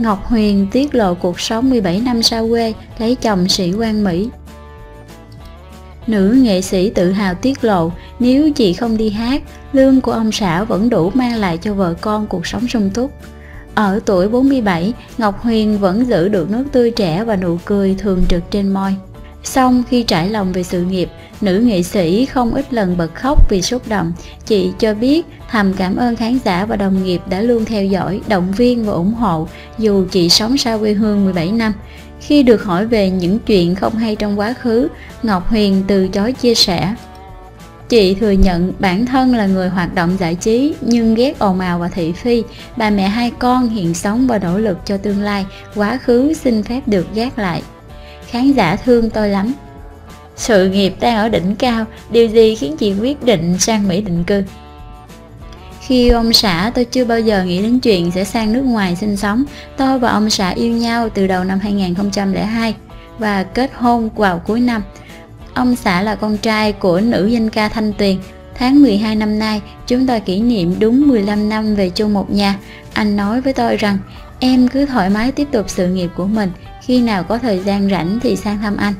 Ngọc Huyền tiết lộ cuộc sống 17 năm xa quê, lấy chồng sĩ quan Mỹ. Nữ nghệ sĩ tự hào tiết lộ, nếu chị không đi hát, lương của ông xã vẫn đủ mang lại cho vợ con cuộc sống sung túc. Ở tuổi 47, Ngọc Huyền vẫn giữ được nước tươi trẻ và nụ cười thường trực trên môi. Xong khi trải lòng về sự nghiệp, nữ nghệ sĩ không ít lần bật khóc vì xúc động. Chị cho biết thầm cảm ơn khán giả và đồng nghiệp đã luôn theo dõi, động viên và ủng hộ dù chị sống xa quê hương 17 năm. Khi được hỏi về những chuyện không hay trong quá khứ, Ngọc Huyền từ chối chia sẻ. Chị thừa nhận bản thân là người hoạt động giải trí nhưng ghét ồn ào và thị phi. Bà mẹ hai con hiện sống và nỗ lực cho tương lai, quá khứ xin phép được gác lại. Khán giả thương tôi lắm. Sự nghiệp đang ở đỉnh cao, điều gì khiến chị quyết định sang Mỹ định cư? Khi ông xã tôi chưa bao giờ nghĩ đến chuyện sẽ sang nước ngoài sinh sống. Tôi và ông xã yêu nhau từ đầu năm 2002 và kết hôn vào cuối năm. Ông xã là con trai của nữ danh ca Thanh Tuyền. Tháng 12 năm nay, chúng tôi kỷ niệm đúng 15 năm về chung một nhà. Anh nói với tôi rằng, em cứ thoải mái tiếp tục sự nghiệp của mình, khi nào có thời gian rảnh thì sang thăm anh.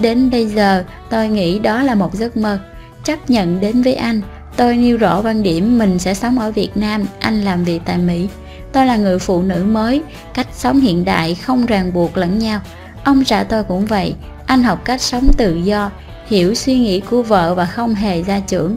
Đến bây giờ, tôi nghĩ đó là một giấc mơ. Chấp nhận đến với anh, tôi nêu rõ quan điểm mình sẽ sống ở Việt Nam, anh làm việc tại Mỹ. Tôi là người phụ nữ mới, cách sống hiện đại không ràng buộc lẫn nhau. Ông xã tôi cũng vậy, anh học cách sống tự do, hiểu suy nghĩ của vợ và không hề gia trưởng.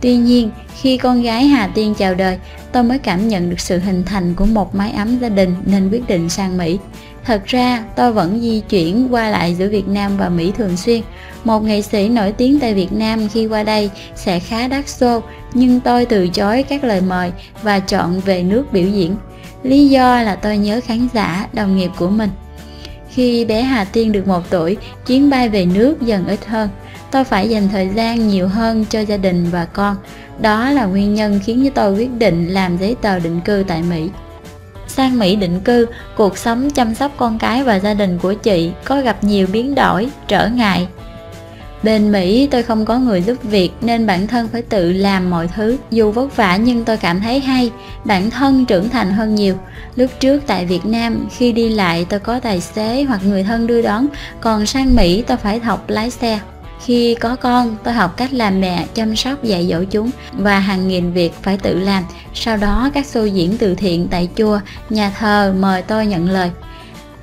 Tuy nhiên, khi con gái Hà Tiên chào đời, tôi mới cảm nhận được sự hình thành của một mái ấm gia đình nên quyết định sang Mỹ. Thật ra, tôi vẫn di chuyển qua lại giữa Việt Nam và Mỹ thường xuyên. Một nghệ sĩ nổi tiếng tại Việt Nam khi qua đây sẽ khá đắt xô, nhưng tôi từ chối các lời mời và chọn về nước biểu diễn. Lý do là tôi nhớ khán giả, đồng nghiệp của mình. Khi bé Hà Tiên được một tuổi, chuyến bay về nước dần ít hơn. Tôi phải dành thời gian nhiều hơn cho gia đình và con. Đó là nguyên nhân khiến cho tôi quyết định làm giấy tờ định cư tại Mỹ. Sang Mỹ định cư, cuộc sống chăm sóc con cái và gia đình của chị có gặp nhiều biến đổi, trở ngại. Bên Mỹ tôi không có người giúp việc nên bản thân phải tự làm mọi thứ. Dù vất vả nhưng tôi cảm thấy hay, bản thân trưởng thành hơn nhiều. Lúc trước tại Việt Nam, khi đi lại tôi có tài xế hoặc người thân đưa đón, còn sang Mỹ tôi phải học lái xe. Khi có con, tôi học cách làm mẹ, chăm sóc dạy dỗ chúng và hàng nghìn việc phải tự làm. Sau đó các show diễn từ thiện tại chùa, nhà thờ mời tôi nhận lời.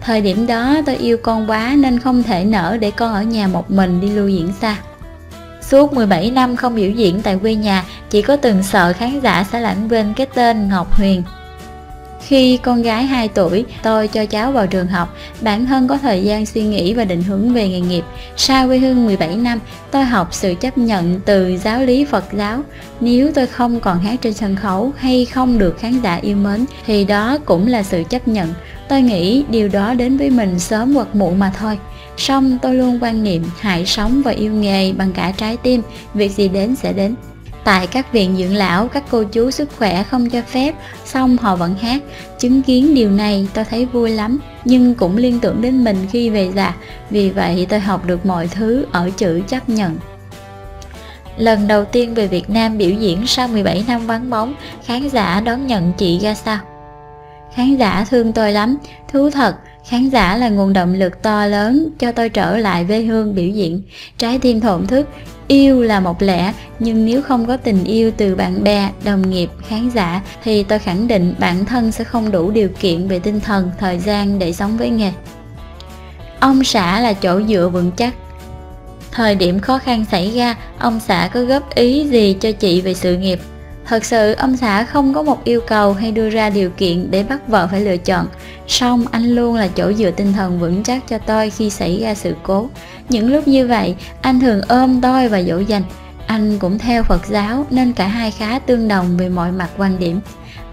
Thời điểm đó tôi yêu con quá nên không thể nở để con ở nhà một mình đi lưu diễn xa. Suốt 17 năm không biểu diễn tại quê nhà, chỉ có từng sợ khán giả sẽ lãng quên cái tên Ngọc Huyền khi con gái 2 tuổi, tôi cho cháu vào trường học, bản thân có thời gian suy nghĩ và định hướng về nghề nghiệp. Sau quê hương 17 năm, tôi học sự chấp nhận từ giáo lý Phật giáo. Nếu tôi không còn hát trên sân khấu hay không được khán giả yêu mến, thì đó cũng là sự chấp nhận. Tôi nghĩ điều đó đến với mình sớm hoặc muộn mà thôi. Song tôi luôn quan niệm hãy sống và yêu nghề bằng cả trái tim, việc gì đến sẽ đến. Tại các viện dưỡng lão, các cô chú sức khỏe không cho phép, xong họ vẫn hát. Chứng kiến điều này tôi thấy vui lắm, nhưng cũng liên tưởng đến mình khi về già. Vì vậy tôi học được mọi thứ ở chữ chấp nhận. Lần đầu tiên về Việt Nam biểu diễn sau 17 năm vắng bóng, khán giả đón nhận chị ra sao? Khán giả thương tôi lắm, thú thật, khán giả là nguồn động lực to lớn cho tôi trở lại quê hương biểu diễn. Trái tim thổn thức, yêu là một lẽ nhưng nếu không có tình yêu từ bạn bè đồng nghiệp khán giả thì tôi khẳng định bản thân sẽ không đủ điều kiện về tinh thần thời gian để sống với nghề. Ông xã là chỗ dựa vững chắc. Thời điểm khó khăn xảy ra ông xã có góp ý gì cho chị về sự nghiệp? Thật sự ông xã không có một yêu cầu hay đưa ra điều kiện để bắt vợ phải lựa chọn, song anh luôn là chỗ dựa tinh thần vững chắc cho tôi khi xảy ra sự cố. Những lúc như vậy, anh thường ôm tôi và dỗ dành. Anh cũng theo Phật giáo nên cả hai khá tương đồng về mọi mặt quan điểm.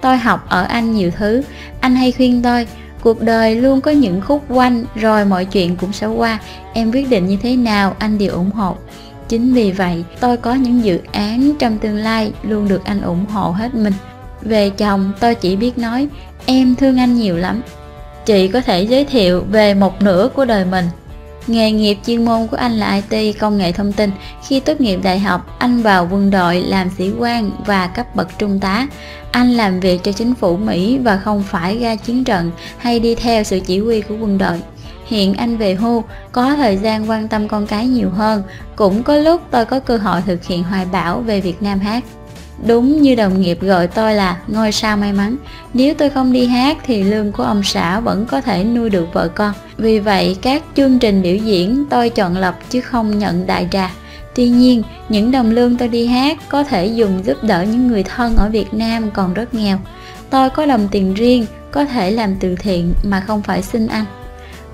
Tôi học ở anh nhiều thứ, anh hay khuyên tôi, cuộc đời luôn có những khúc quanh rồi mọi chuyện cũng sẽ qua, em quyết định như thế nào anh đều ủng hộ. Chính vì vậy, tôi có những dự án trong tương lai luôn được anh ủng hộ hết mình. Về chồng, tôi chỉ biết nói, em thương anh nhiều lắm. Chị có thể giới thiệu về một nửa của đời mình. Nghề nghiệp chuyên môn của anh là IT công nghệ thông tin. Khi tốt nghiệp đại học, anh vào quân đội làm sĩ quan và cấp bậc trung tá. Anh làm việc cho chính phủ Mỹ và không phải ra chiến trận hay đi theo sự chỉ huy của quân đội. Hiện anh về hưu, có thời gian quan tâm con cái nhiều hơn, cũng có lúc tôi có cơ hội thực hiện hoài bão về Việt Nam hát. Đúng như đồng nghiệp gọi tôi là ngôi sao may mắn, nếu tôi không đi hát thì lương của ông xã vẫn có thể nuôi được vợ con. Vì vậy, các chương trình biểu diễn tôi chọn lọc chứ không nhận đại trà. Tuy nhiên, những đồng lương tôi đi hát có thể dùng giúp đỡ những người thân ở Việt Nam còn rất nghèo. Tôi có đồng tiền riêng, có thể làm từ thiện mà không phải xin anh.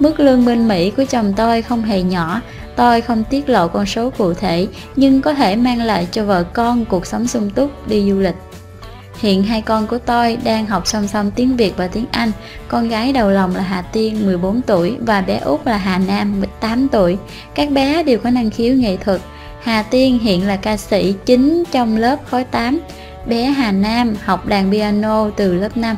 Mức lương bên Mỹ của chồng tôi không hề nhỏ, tôi không tiết lộ con số cụ thể nhưng có thể mang lại cho vợ con cuộc sống sung túc đi du lịch. Hiện hai con của tôi đang học song song tiếng Việt và tiếng Anh. Con gái đầu lòng là Hà Tiên 14 tuổi và bé út là Hà Nam 18 tuổi. Các bé đều có năng khiếu nghệ thuật. Hà Tiên hiện là ca sĩ chính trong lớp khối 8. Bé Hà Nam học đàn piano từ lớp 5.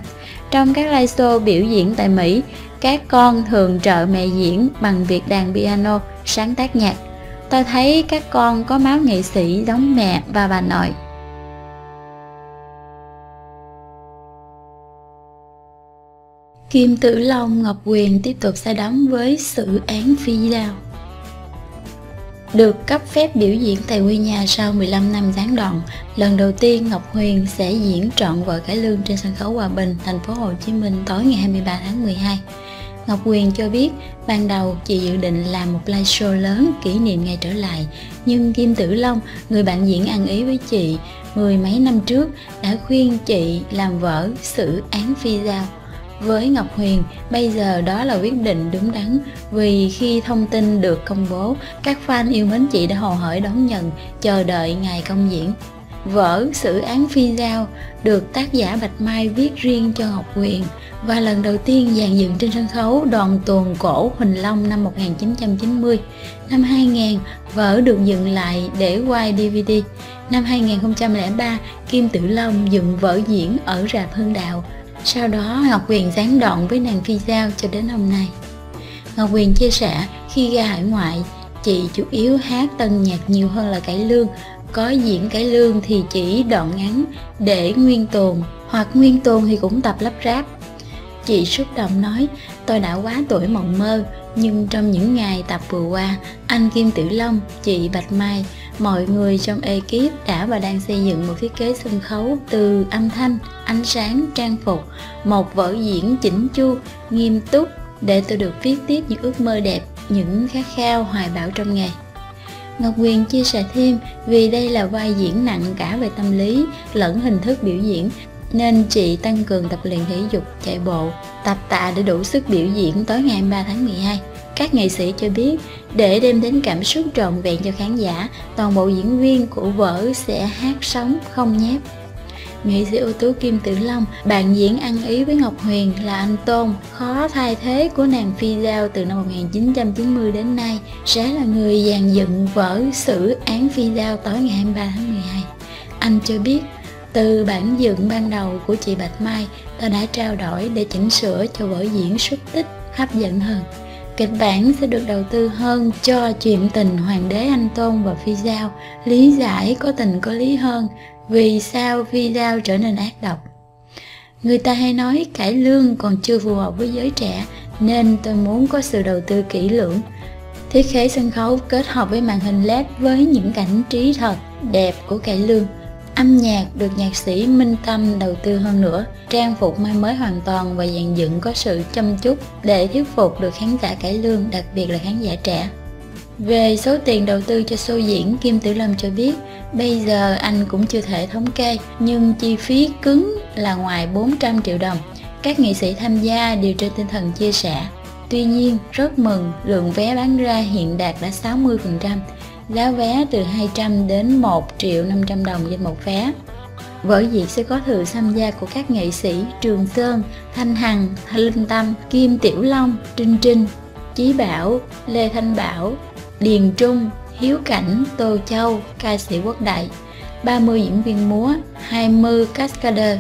Trong các live show biểu diễn tại Mỹ, các con thường trợ mẹ diễn bằng việc đàn piano, sáng tác nhạc. Tôi thấy các con có máu nghệ sĩ giống mẹ và bà nội. Kim Tử Long Ngọc Quyền tiếp tục sai đóng với sự án phi đao được cấp phép biểu diễn tại quê nhà sau 15 năm gián đoạn, lần đầu tiên Ngọc Huyền sẽ diễn trọn vở cải lương trên sân khấu Hòa Bình, thành phố Hồ Chí Minh tối ngày 23 tháng 12. Ngọc Huyền cho biết ban đầu chị dự định làm một live show lớn kỷ niệm ngày trở lại, nhưng Kim Tử Long, người bạn diễn ăn ý với chị mười mấy năm trước, đã khuyên chị làm vở xử án phi giao với Ngọc Huyền, bây giờ đó là quyết định đúng đắn vì khi thông tin được công bố, các fan yêu mến chị đã hồ hởi đón nhận, chờ đợi ngày công diễn. Vở Sử án phi giao được tác giả Bạch Mai viết riêng cho Ngọc Huyền và lần đầu tiên dàn dựng trên sân khấu đoàn tuồng cổ Huỳnh Long năm 1990. Năm 2000, vở được dựng lại để quay DVD. Năm 2003, Kim Tử Long dựng vở diễn ở rạp Hưng Đạo sau đó Ngọc Huyền gián đoạn với nàng Phi Giao cho đến hôm nay. Ngọc Huyền chia sẻ khi ra hải ngoại, chị chủ yếu hát tân nhạc nhiều hơn là cải lương. Có diễn cải lương thì chỉ đoạn ngắn để nguyên tồn, hoặc nguyên tồn thì cũng tập lắp ráp. Chị xúc động nói, tôi đã quá tuổi mộng mơ, nhưng trong những ngày tập vừa qua, anh Kim Tử Long, chị Bạch Mai, mọi người trong ekip đã và đang xây dựng một thiết kế sân khấu từ âm thanh, ánh sáng, trang phục, một vở diễn chỉnh chu, nghiêm túc để tôi được viết tiếp những ước mơ đẹp, những khát khao hoài bão trong nghề. Ngọc Quyền chia sẻ thêm vì đây là vai diễn nặng cả về tâm lý lẫn hình thức biểu diễn nên chị tăng cường tập luyện thể dục, chạy bộ, tập tạ để đủ sức biểu diễn tối ngày 23 tháng 12. Các nghệ sĩ cho biết, để đem đến cảm xúc trọn vẹn cho khán giả, toàn bộ diễn viên của vở sẽ hát sống không nhép. Nghệ sĩ ưu tú Kim Tử Long, bạn diễn ăn ý với Ngọc Huyền là anh Tôn, khó thay thế của nàng Phi Giao từ năm 1990 đến nay, sẽ là người dàn dựng vở xử án Phi Giao tối ngày 23 tháng 12. Anh cho biết, từ bản dựng ban đầu của chị Bạch Mai, ta đã trao đổi để chỉnh sửa cho vở diễn xúc tích hấp dẫn hơn. Kịch bản sẽ được đầu tư hơn cho chuyện tình Hoàng đế Anh Tôn và Phi Giao, lý giải có tình có lý hơn vì sao Phi Giao trở nên ác độc. Người ta hay nói cải lương còn chưa phù hợp với giới trẻ nên tôi muốn có sự đầu tư kỹ lưỡng. Thiết kế sân khấu kết hợp với màn hình LED với những cảnh trí thật đẹp của cải lương Âm nhạc được nhạc sĩ Minh Tâm đầu tư hơn nữa, trang phục may mới hoàn toàn và dàn dựng có sự chăm chút để thuyết phục được khán giả cải lương, đặc biệt là khán giả trẻ. Về số tiền đầu tư cho show diễn, Kim Tử Lâm cho biết bây giờ anh cũng chưa thể thống kê, nhưng chi phí cứng là ngoài 400 triệu đồng. Các nghệ sĩ tham gia đều trên tinh thần chia sẻ. Tuy nhiên, rất mừng lượng vé bán ra hiện đạt đã 60%, giá vé từ 200 đến 1 triệu 500 đồng trên một vé. Vở diễn sẽ có sự tham gia của các nghệ sĩ Trường Sơn, Thanh Hằng, Linh Tâm, Kim Tiểu Long, Trinh Trinh, Chí Bảo, Lê Thanh Bảo, Điền Trung, Hiếu Cảnh, Tô Châu, ca sĩ quốc đại, 30 diễn viên múa, 20 cascader,